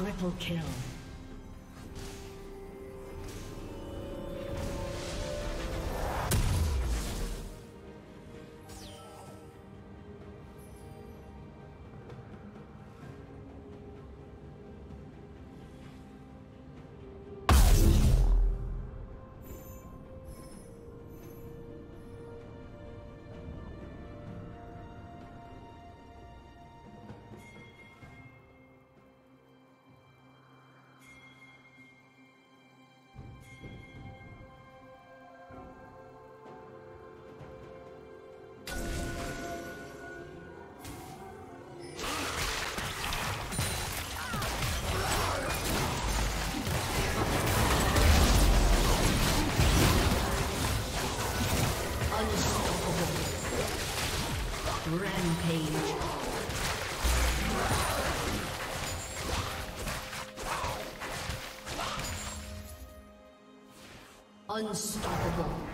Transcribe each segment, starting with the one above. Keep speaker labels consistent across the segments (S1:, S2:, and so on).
S1: triple kill. Unstoppable.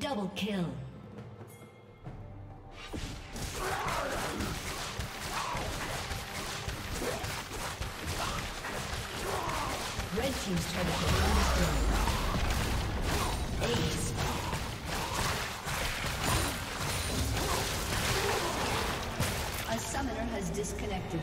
S1: Double kill. Red team's turret has been Ace. A summoner has. A summoner has disconnected.